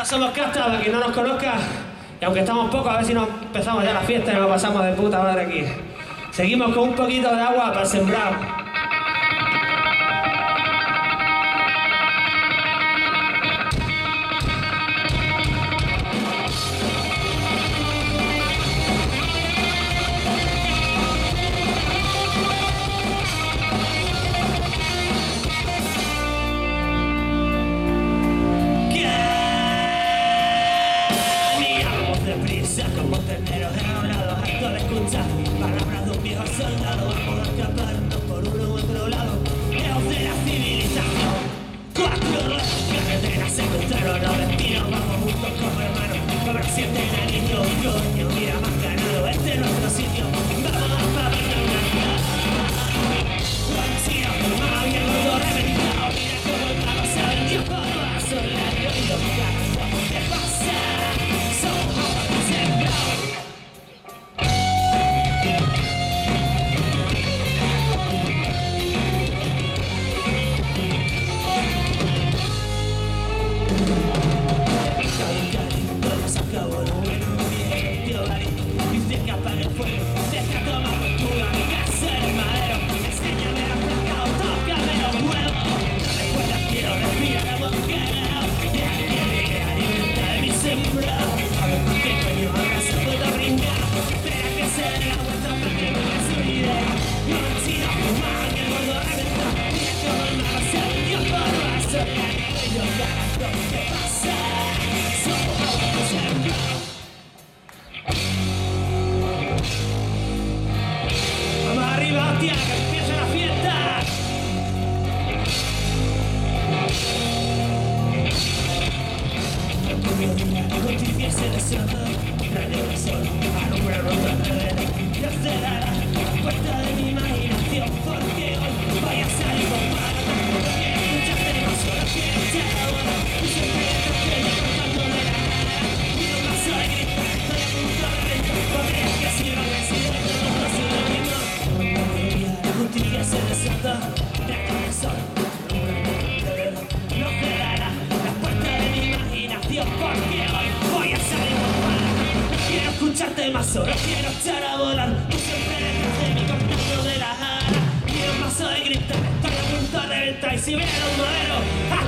Bueno, somos Casta, para quien no nos conozca. Y aunque estamos pocos, a ver si nos empezamos ya la fiesta y nos pasamos de puta madre aquí. Seguimos con un poquito de agua para sembrar. Yes, that I Solo quiero echar a volar y siempre detrás de mi cantando de la jara. Quiero un paso de cristal, estoy a punto de reventar y si viene un modelo.